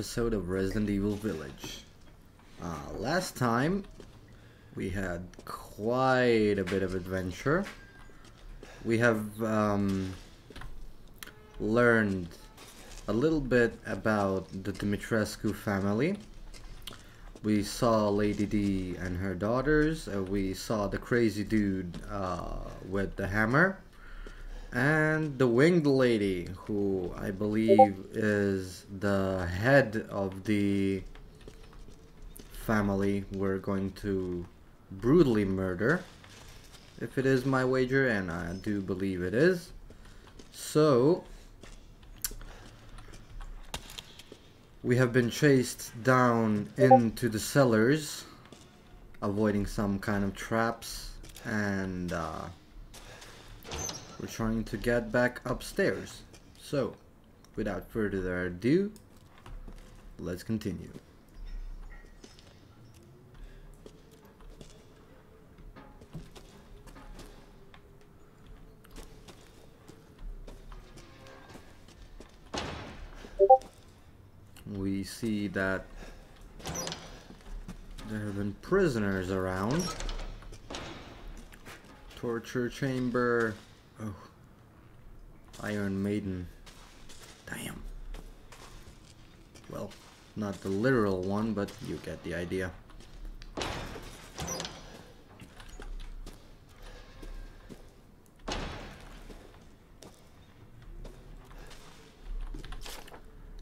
episode of Resident Evil Village. Uh, last time, we had quite a bit of adventure. We have um, learned a little bit about the Dimitrescu family. We saw Lady D and her daughters. Uh, we saw the crazy dude uh, with the hammer and the winged lady who I believe is the head of the family we're going to brutally murder if it is my wager and I do believe it is. So we have been chased down into the cellars avoiding some kind of traps and uh, we're trying to get back upstairs. So, without further ado, let's continue. We see that there have been prisoners around. Torture chamber, Oh. Iron Maiden. Damn. Well, not the literal one, but you get the idea.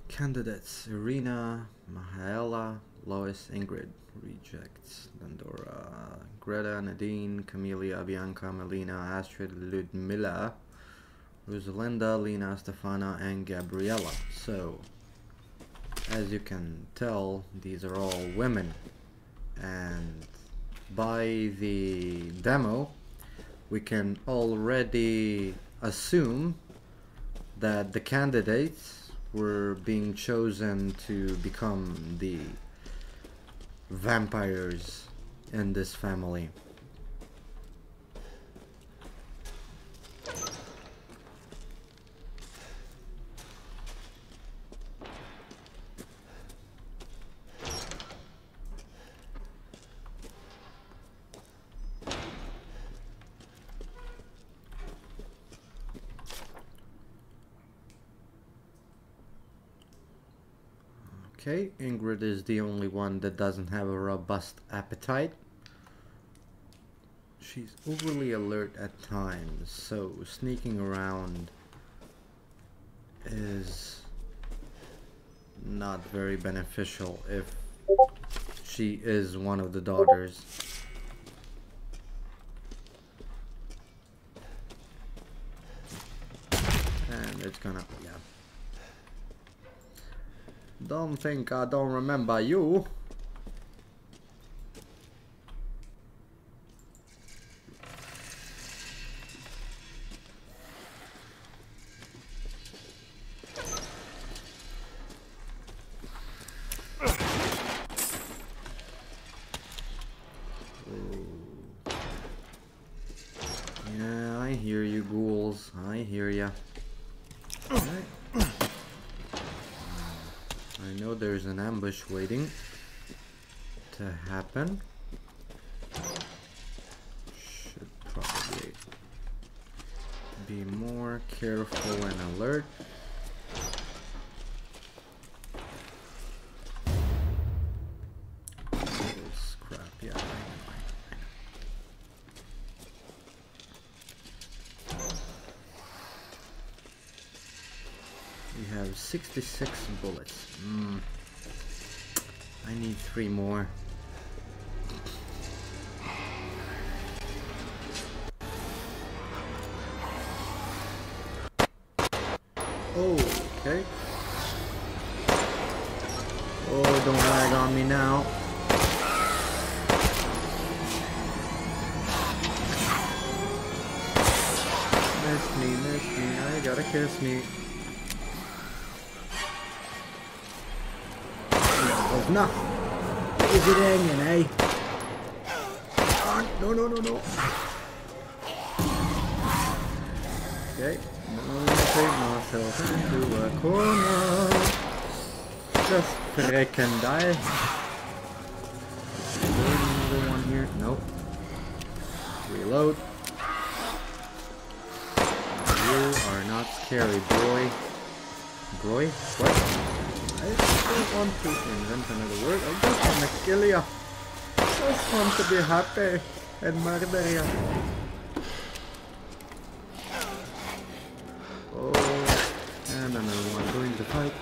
Candidates Irina, Mihaela, Lois, Ingrid. Rejects Dandora, Greta, Nadine, Camelia, Bianca, Melina, Astrid, Ludmilla, Rosalinda, Lena, Stefana, and Gabriella. So, as you can tell, these are all women. And by the demo, we can already assume that the candidates were being chosen to become the vampires in this family. Okay, Ingrid is the only one that doesn't have a robust appetite. She's overly alert at times, so sneaking around is not very beneficial if she is one of the daughters. And it's gonna. Don't think I don't remember you. Yeah, I hear you, ghouls. I hear ya. I know there's an ambush waiting to happen. Should probably be more careful and alert. This crap, yeah, I know, I know, I know. We have 66 bullets. Mm. I need three more. Oh, okay. Oh, don't lag on me now. Miss me, miss me, I gotta kiss me. Nothing. Is it hanging, eh? No, no, no, no. Okay. I'm take myself into a corner. Just freaking die. Another one here? Nope. Reload. You are not scary, boy. Boy? What? I don't want to invent another word. I just want to kill you. I just want to be happy and murder. Oh, and another one going to fight.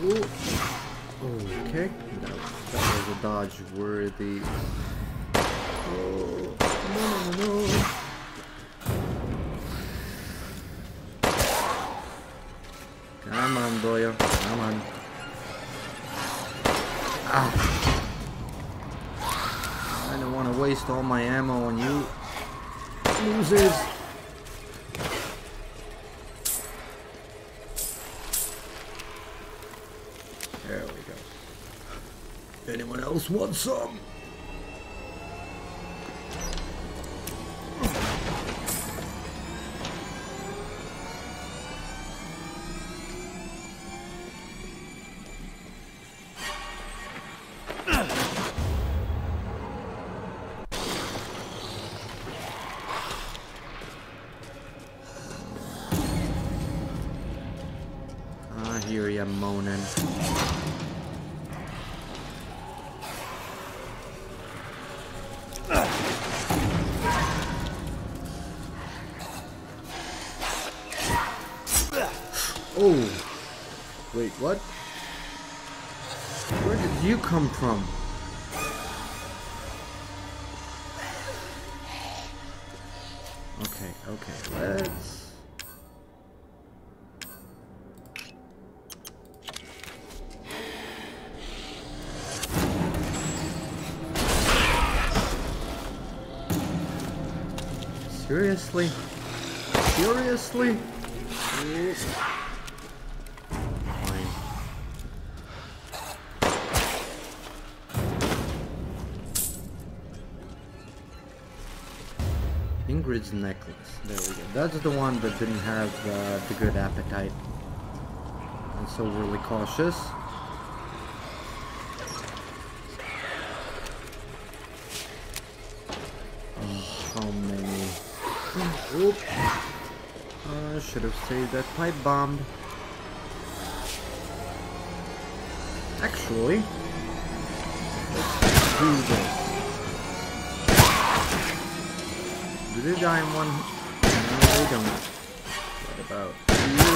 Ooh. Oh, okay, that, that was a dodge worthy. Oh, no, no, no, Come on, Doyle. Come on. Ah. I don't want to waste all my ammo on you. Losers. There we go. Anyone else want some? Wait, what? Where did you come from? Okay, okay, let's... Seriously? Seriously? Necklace. There we go. That's the one that didn't have uh, the good appetite. And so really cautious. Oh, how many? Oop. I should have saved that pipe bomb. Actually, let's do this. Do die in one? No, they don't. What about you?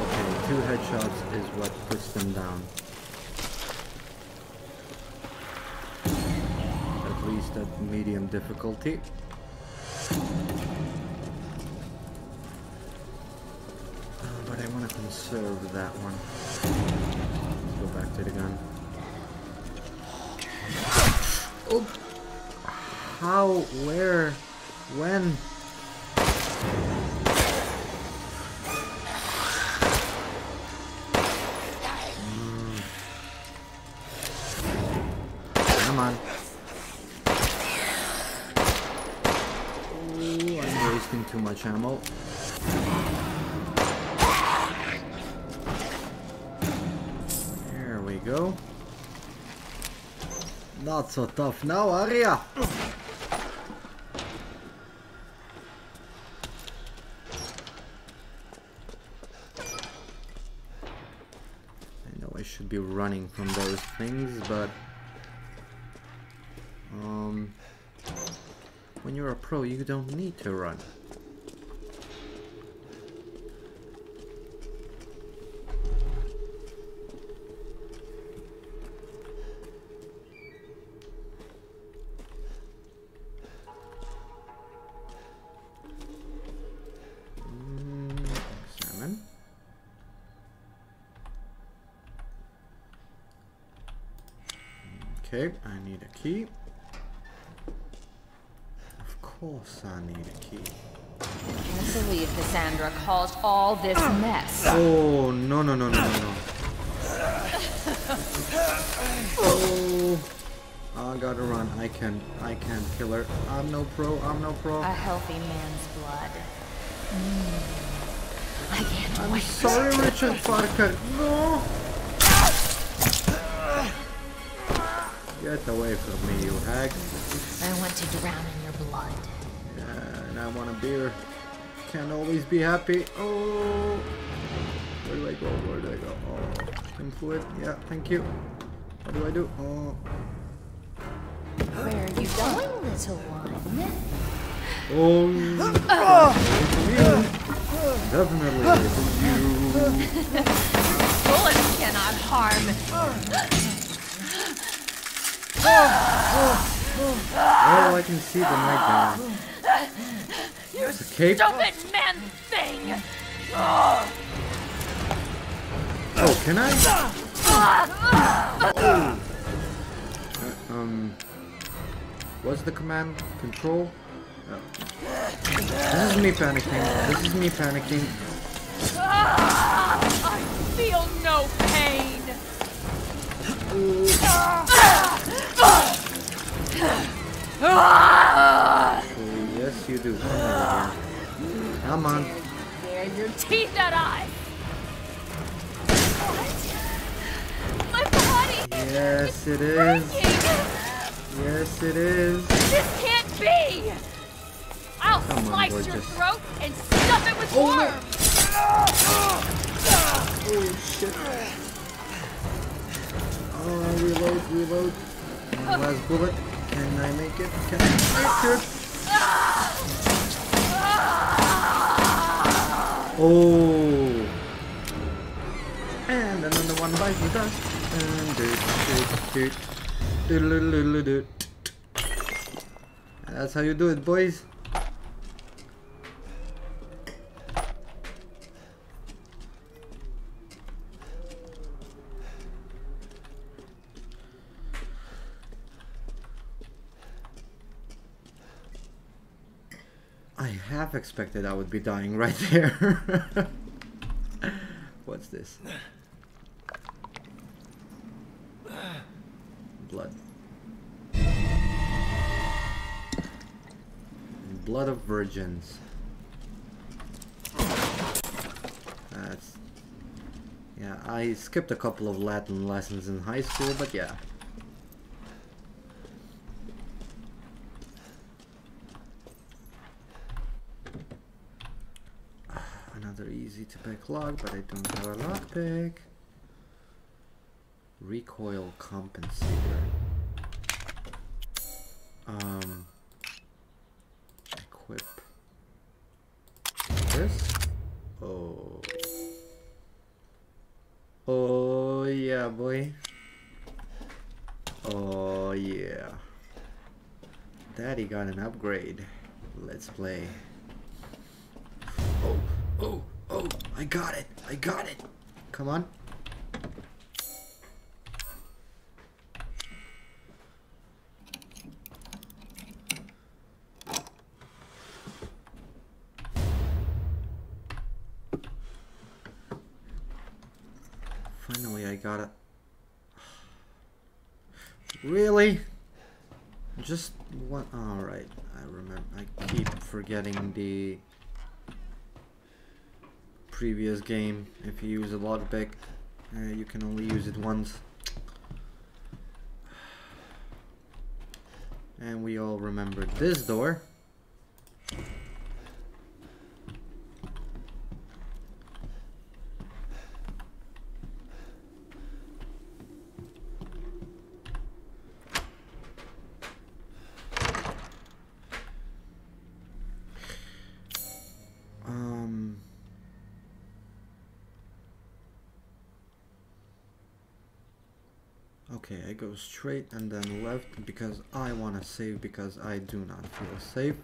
Okay, two headshots is what puts them down. At least at medium difficulty. Uh, but I want to conserve that one. Let's go back to the gun. Oh! How? Where? When? Mm. Come on. Ooh, I'm wasting too much ammo. There we go. Not so tough now, are ya? I know I should be running from those things, but... Um... When you're a pro, you don't need to run. Okay, I need a key. Of course I need a key. Can't believe Cassandra caused all this mess. Oh, no, no, no, no, no, no. Oh. I gotta run. I can I can't kill her. I'm no pro. I'm no pro. A healthy man's blood. Mm. I can't I'm wait. sorry, Richard Parker. No. Get away from me, you hag. I want to drown in your blood. Yeah, and I want a beer. Can't always be happy. Oh. Where do I go? Where do I go? Oh. Influid. Yeah, thank you. What do I do? Oh. Where are you going, little one? Oh. Definitely. it's you. Bullets cannot harm. Oh, I can see the night nightgown. You a cape. stupid man thing! Oh, can I? Oh. Uh, um, what's the command? Control? Oh. This is me panicking. This is me panicking. I feel no pain. Oh, yes, you do. Come on. There, your teeth that eye. What? My body Yes, it is. breaking. Yes, it is. This can't be. I'll Come on, slice your throat and stuff it with Oh, worms. Oh, shit. Oh, reload, reload. One Last bullet. Can I make it? Can I make it? Oh. And another one bites the dust. And do, do, do, do, do, do, do, do. That's how you do it, boys. I half expected I would be dying right there. What's this? Blood. Blood of virgins. That's. Yeah, I skipped a couple of Latin lessons in high school, but yeah. Another easy to pick lock, but I don't have a lockpick. Recoil compensator. Um, equip this. Oh, oh yeah, boy. Oh yeah. Daddy got an upgrade. Let's play. I got it. I got it. Come on. Finally, I got it. Really? Just one. Alright, I remember. I keep forgetting the previous game. If you use a lockpick, uh, you can only use it once. And we all remember this door. Go straight and then left because I want to save because I do not feel safe.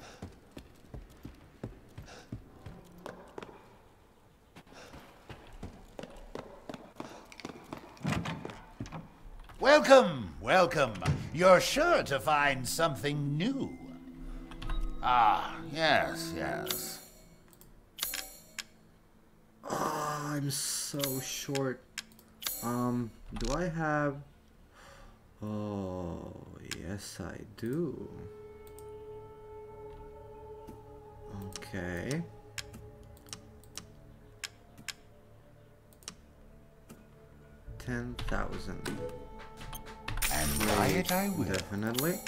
Welcome, welcome. You're sure to find something new. Ah, yes, yes. Ah, I'm so short. Um, do I have... Oh, yes I do. Okay. Ten thousand. And buy it I will. Definitely.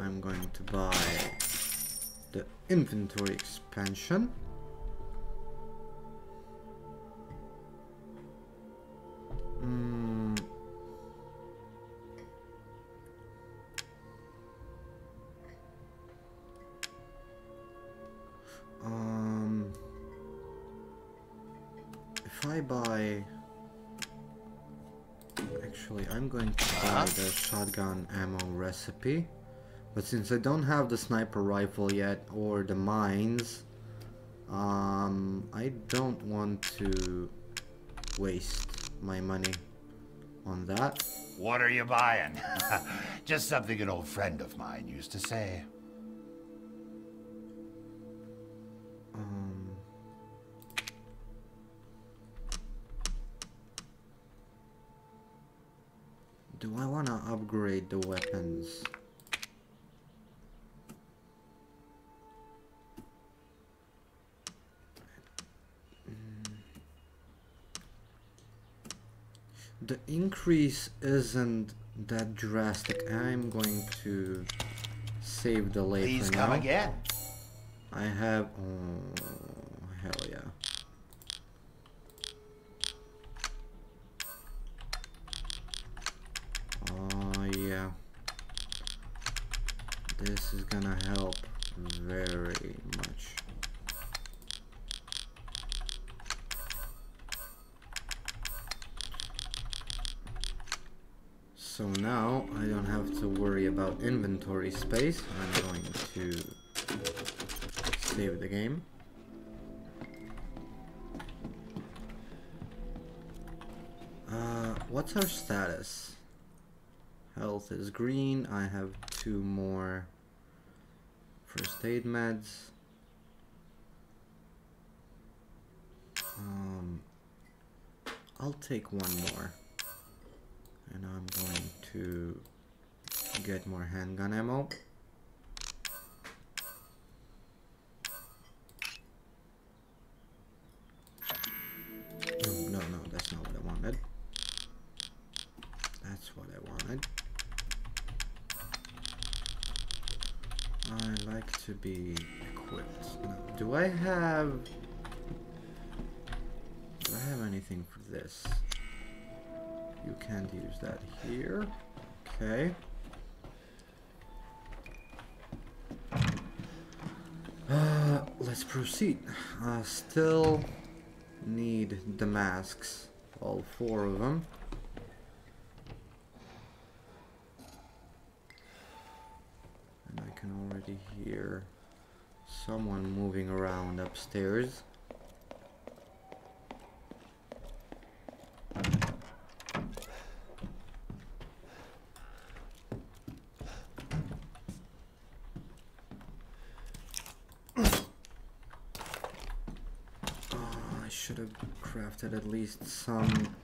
I'm going to buy the inventory expansion. Going to buy the shotgun ammo recipe, but since I don't have the sniper rifle yet or the mines, um, I don't want to waste my money on that. What are you buying? Just something an old friend of mine used to say. Do I want to upgrade the weapons? Mm. The increase isn't that drastic. I'm going to save the late Please come now. again. I have. Oh, hell yeah. Oh, yeah. This is gonna help very much. So now I don't have to worry about inventory space. I'm going to save the game. Uh, what's our status? Health is green. I have two more first aid meds. Um, I'll take one more. And I'm going to get more handgun ammo. No, no, no, that's not what I wanted. That's what I wanted. I like to be equipped. Now, do I have... Do I have anything for this? You can't use that here. Okay. Uh, let's proceed. Uh, still need the masks. All four of them. And I already hear someone moving around upstairs. I should have crafted at least some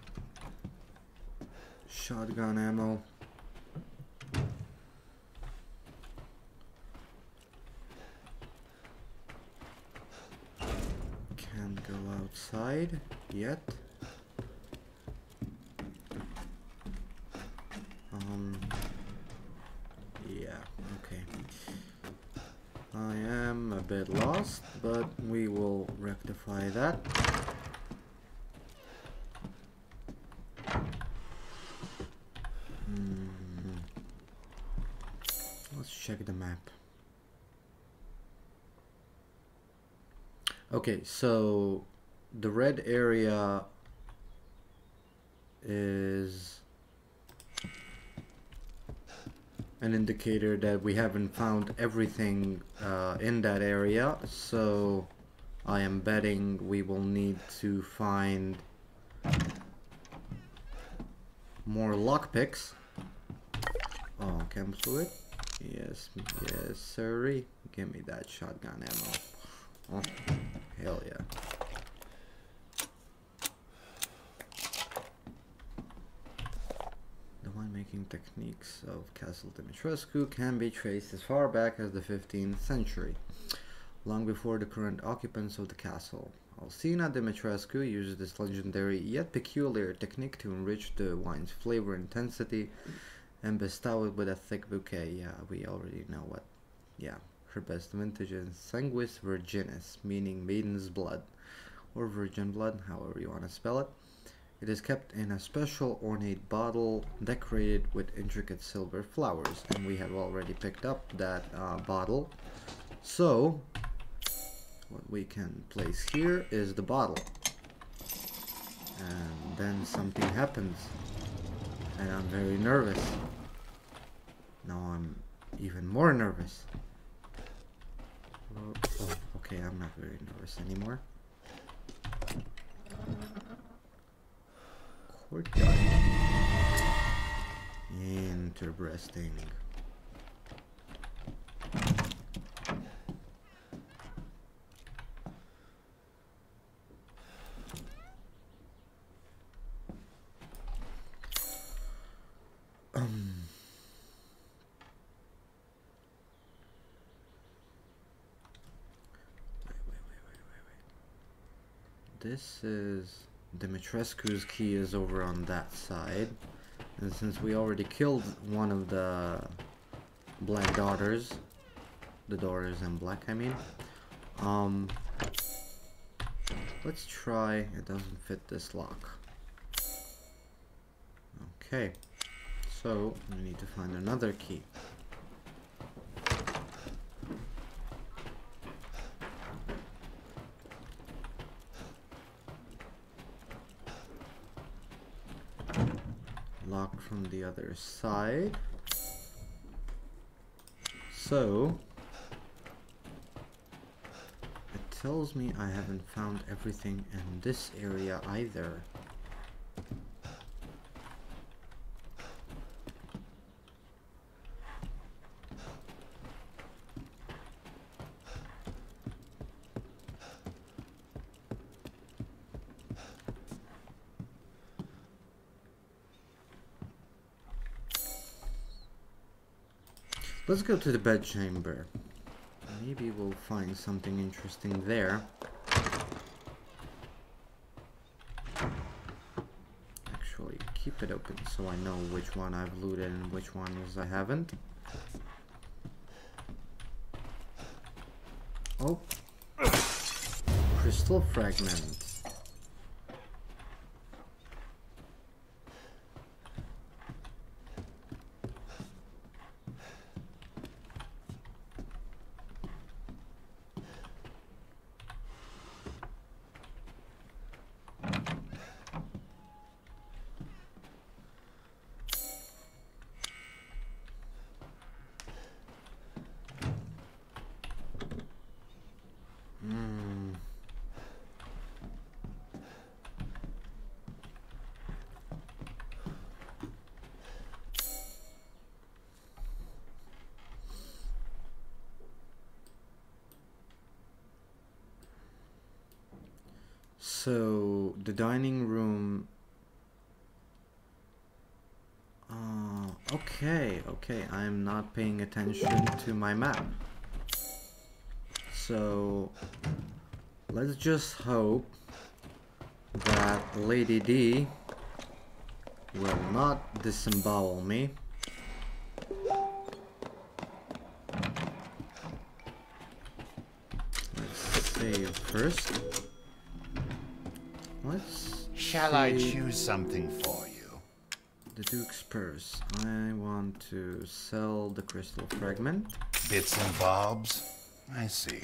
shotgun ammo. Can't go outside yet. Um. Yeah. Okay. I am a bit lost, but we will rectify that. Hmm. Let's check the map. Okay, so the red area is an indicator that we haven't found everything uh, in that area. So I am betting we will need to find more lockpicks oh cancel it. Yes yes sirree. Give me that shotgun ammo. Oh hell yeah the one making techniques of Castle Dimitrescu can be traced as far back as the 15th century, long before the current occupants of the castle. Alcina Dimitrescu uses this legendary yet peculiar technique to enrich the wine's flavor intensity and bestow it with a thick bouquet. Yeah, we already know what. Yeah, her best vintage is Sanguis Virginis, meaning maiden's blood, or virgin blood, however you want to spell it. It is kept in a special ornate bottle decorated with intricate silver flowers, and we have already picked up that uh, bottle. So, what we can place here is the bottle. And then something happens, and I'm very nervous. Now I'm even more nervous. Oh, oh, okay, I'm not very nervous anymore. Courtyard. Interesting. Um. This is Dimitrescu's key is over on that side. And since we already killed one of the black daughters, the daughters in black I mean, um, let's try, it doesn't fit this lock. Okay, so we need to find another key. Lock from the other side. So, it tells me I haven't found everything in this area either. Let's go to the bedchamber. Maybe we'll find something interesting there. Actually, keep it open so I know which one I've looted and which ones I haven't. Oh. Crystal fragment. Hmm. So the dining room. Uh, okay, okay. I'm not paying attention to my map. So let's just hope that Lady D will not disembowel me. Let's save first. Let's Shall I choose something for? The Duke's purse. I want to sell the crystal fragment. Bits and bobs? I see.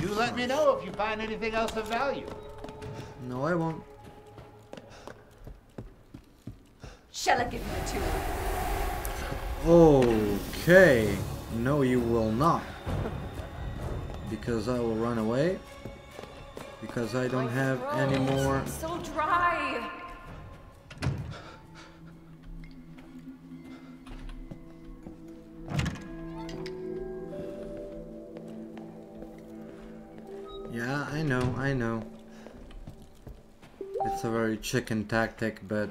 You let me know if you find anything else of value. No, I won't. Shall I give you the two? Okay. No, you will not. Because I will run away. Because I don't My have throat any more. So dry. I know. It's a very chicken tactic, but...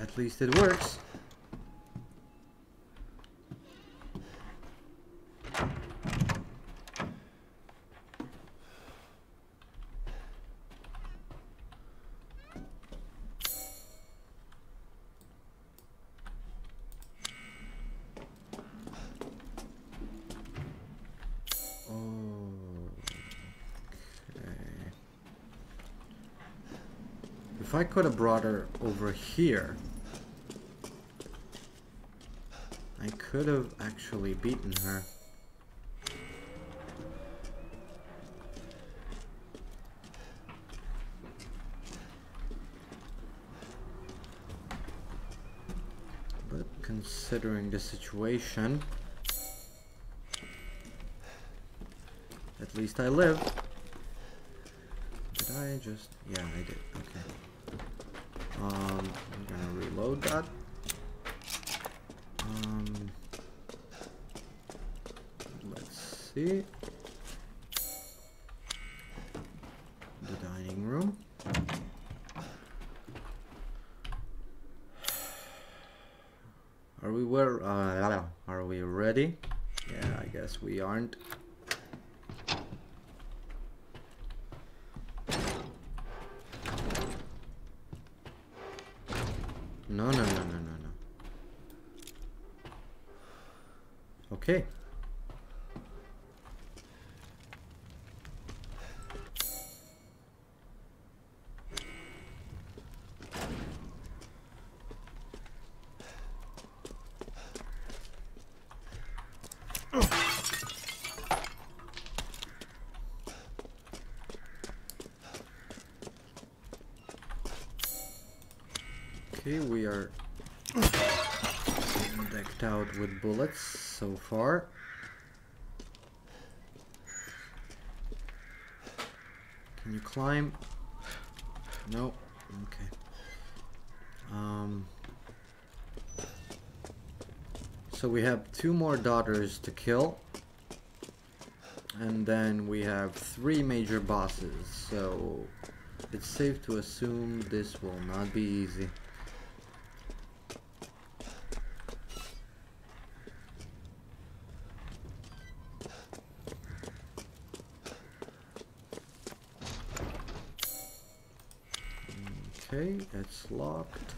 At least it works. If I could have brought her over here, I could have actually beaten her. But considering the situation, at least I live. Did I just... yeah, I did. Okay. Um, I'm gonna reload that. Um, let's see. The dining room. Are we where? Uh, are we ready? Yeah, I guess we aren't. No, no, no, no, no, no. Okay. Okay, we are decked out with bullets so far. Can you climb? No. Okay. Um. So we have two more daughters to kill. And then we have three major bosses, so it's safe to assume this will not be easy. Okay, it's locked.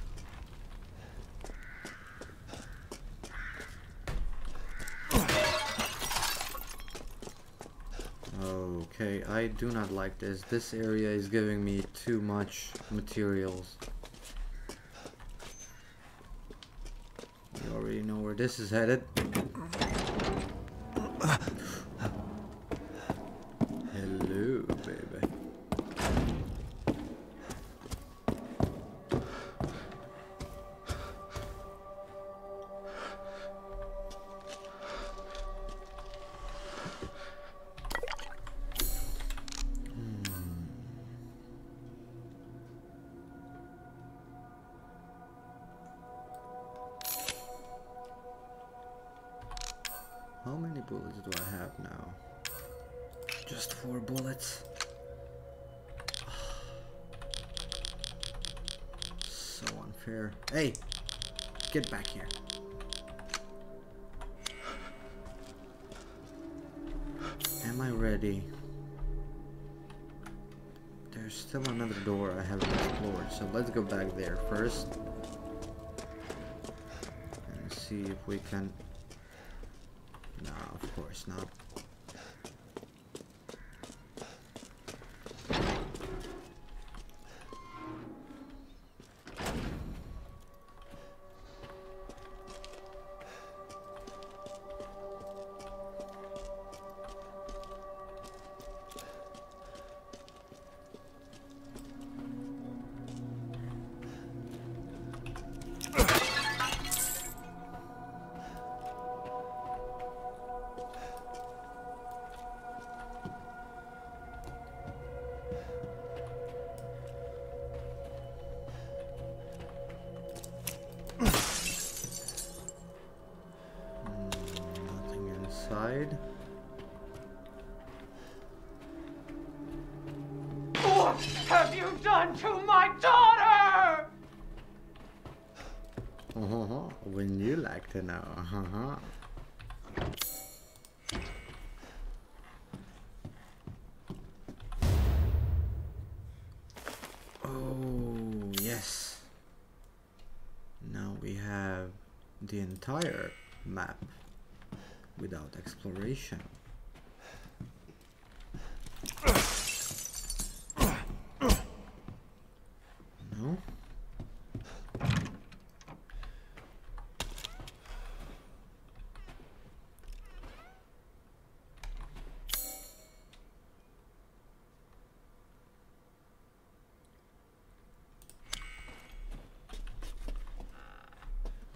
Okay, I do not like this. This area is giving me too much materials. You already know where this is headed. See if we can no, of course not. To know. Uh-huh. Oh, yes. Now we have the entire map without exploration. No?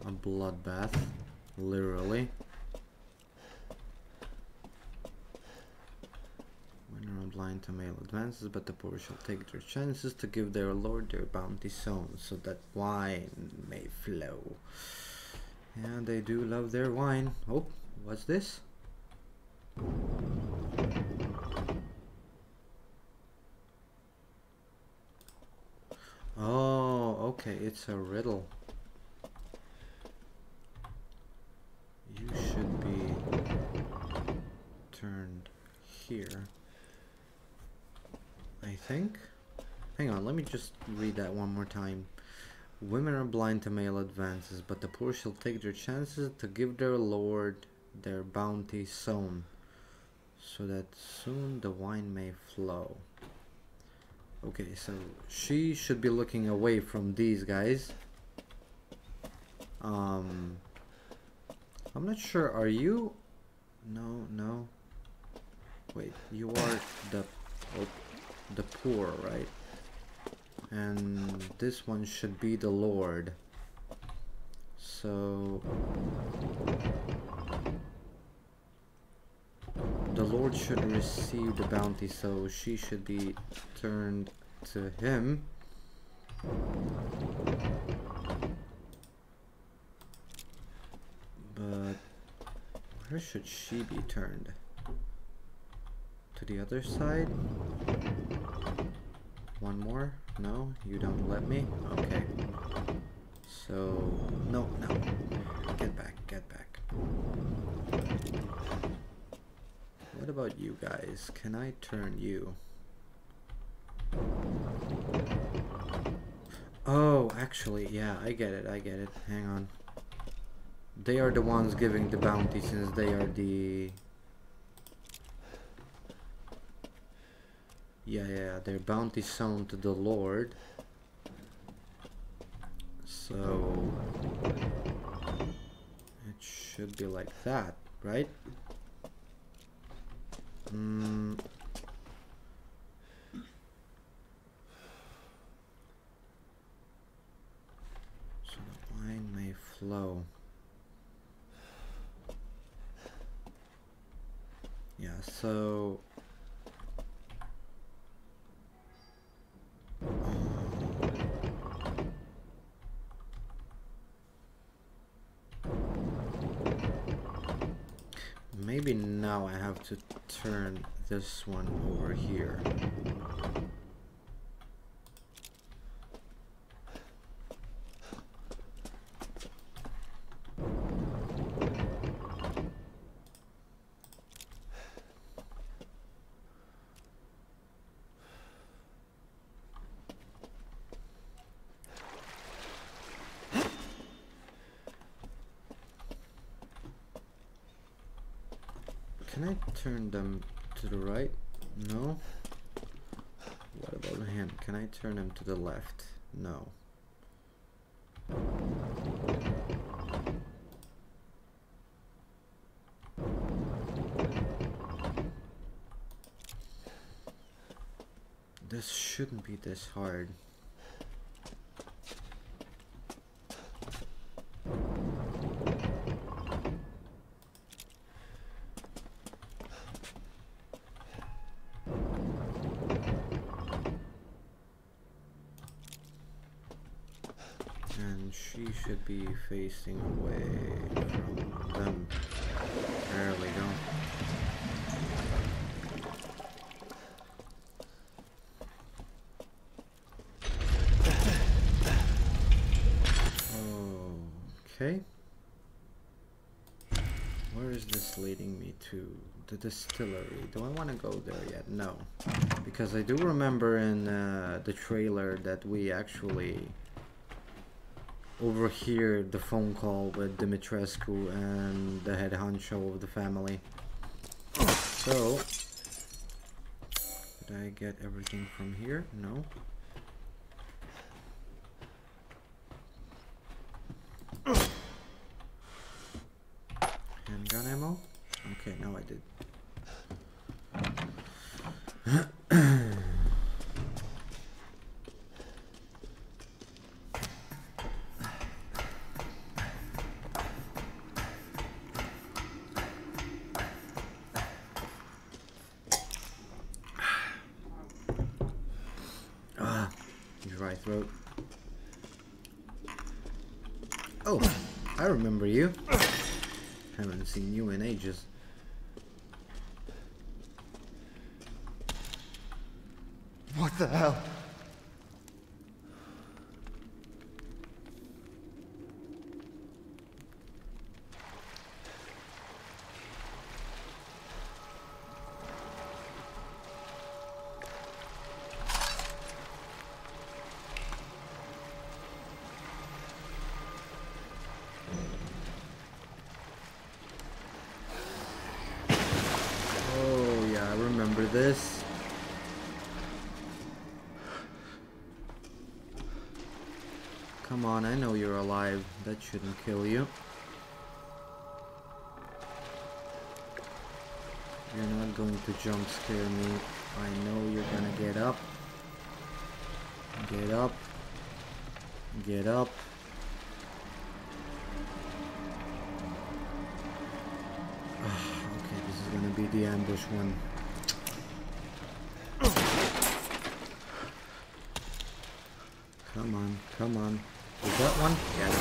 A bloodbath, literally. When are blind to male advances, but the poor shall take their chances to give their lord their bounty sown, so that wine may flow. And they do love their wine. Oh, what's this? Oh, okay, it's a riddle. You should be turned here. I think. Hang on, let me just read that one more time. Women are blind to male advances, but the poor shall take their chances to give their lord their bounty sown, so that soon the wine may flow. Okay, so she should be looking away from these guys. Um, I'm not sure. Are you? No, no. Wait, you are the oh, the poor, right? And this one should be the Lord. So the Lord should receive the bounty, so she should be turned to him. But where should she be turned? To the other side? One more? No? You don't let me? Okay. So, no, no. Get back, get back. What about you guys? Can I turn you? Oh, actually, yeah, I get it, I get it. Hang on. They are the ones giving the bounty since they are the... Yeah, yeah, their bounty sown to the Lord. So... It should be like that, right? Mm. So the wine may flow. Yeah, so maybe now I have to turn this one over here. Can I turn them to the right? No. What about him? Can I turn him to the left? No. This shouldn't be this hard. be facing away from them. There we go. Okay. Where is this leading me to? The distillery. Do I want to go there yet? No. Because I do remember in uh, the trailer that we actually overheard the phone call with Dimitrescu and the head honcho of the family. So, did I get everything from here? No. Handgun ammo? Okay, now I did. What the hell? This. Come on, I know you're alive. That shouldn't kill you. You're not going to jump scare me. I know you're gonna get up. Get up. Get up. Ah, okay, this is gonna be the ambush one. Come on, come on. Is that one? Yes.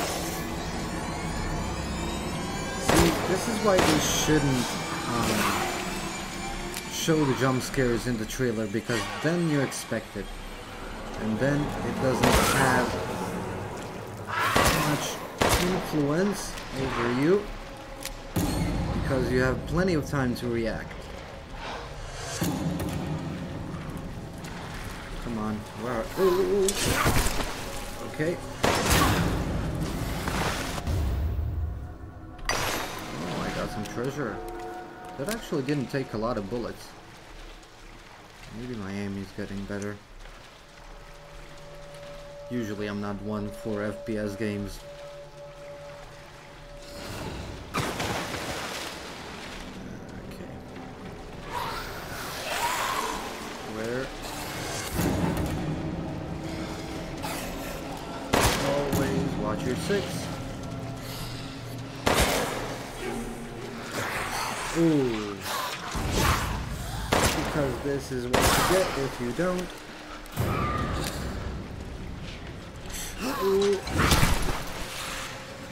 See, this is why we shouldn't um, show the jump scares in the trailer because then you expect it. And then it doesn't have much influence over you because you have plenty of time to react. Come on, where are... Ooh. Okay. Oh, I got some treasure. That actually didn't take a lot of bullets. Maybe my aim is getting better. Usually I'm not one for FPS games. Six. Ooh. Because this is what you get if you don't. Ooh.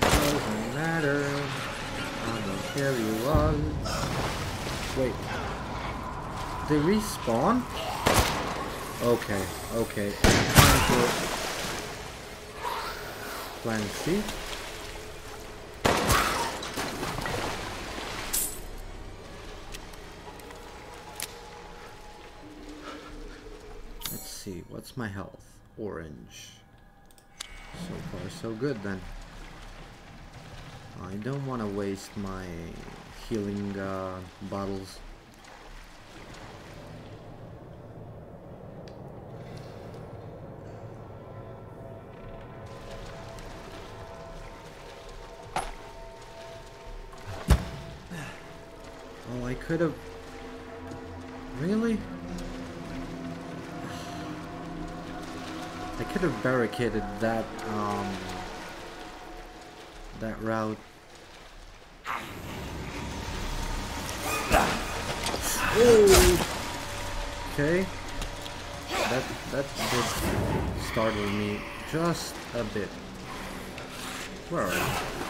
Doesn't matter. I don't care you all. Wait. They respawn? Okay, okay. Plan C. Let's see, what's my health? Orange. So far so good then. I don't want to waste my healing uh, bottles. Could have... Really? I could have barricaded that, um... That route. Oh! Okay. That, that did startle me just a bit. Where are you?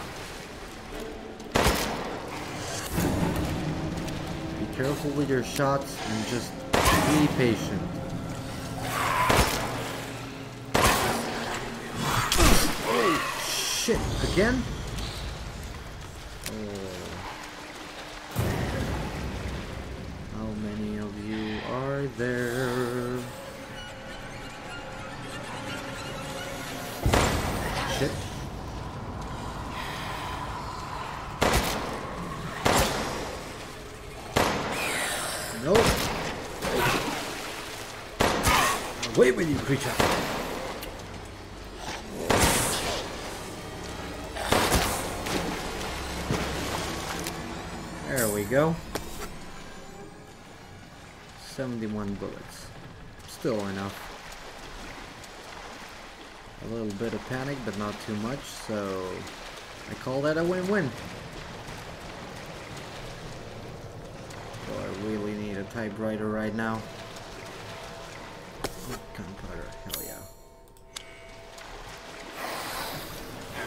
Careful with your shots and just be patient. Oh shit! Again? Too much, so I call that a win-win. So I really need a typewriter right now. Oh, gunpowder, hell yeah.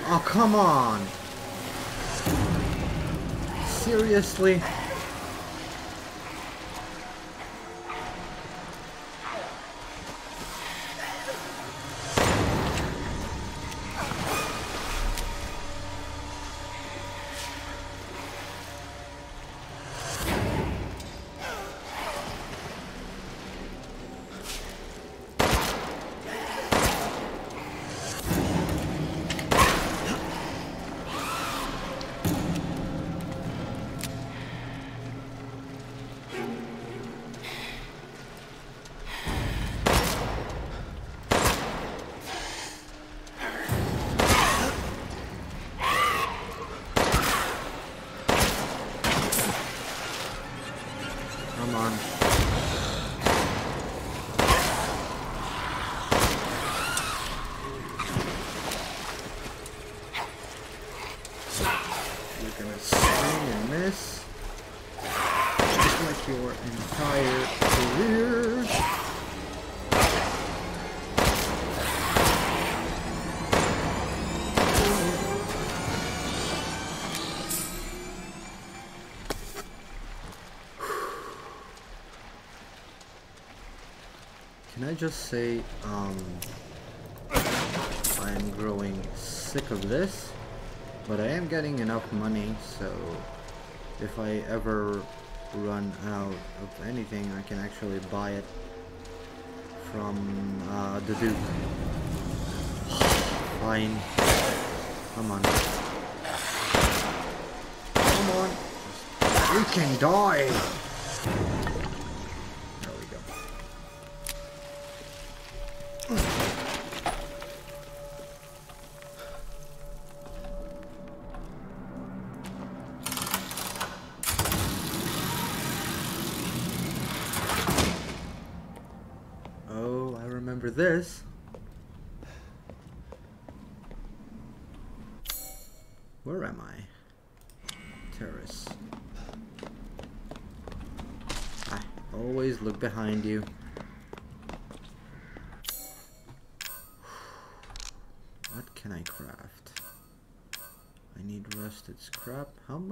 Oh, come on! Seriously? Can I just say, um, I'm growing sick of this, but I am getting enough money, so if I ever run out of anything, I can actually buy it from uh, the Duke. Fine. Come on. Come on. We can die.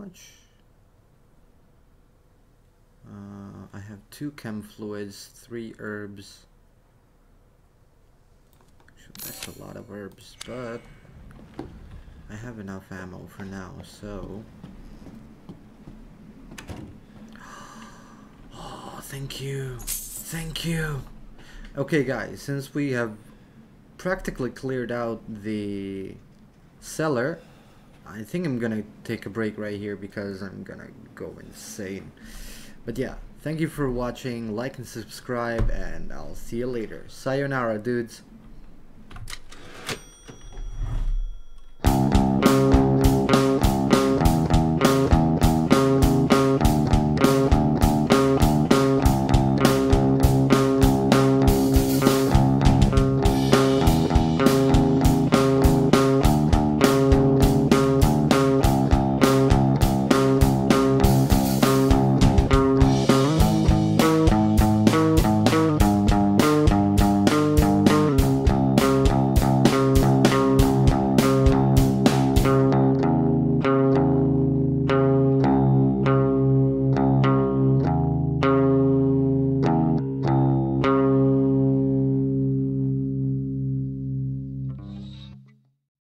Much? Uh, I have two chem fluids, three herbs. Actually, that's a lot of herbs, but I have enough ammo for now, so. Oh, thank you. Thank you. Okay, guys, since we have practically cleared out the cellar, I think I'm gonna take a break right here because I'm gonna go insane. But yeah, thank you for watching, like and subscribe, and I'll see you later. Sayonara, dudes.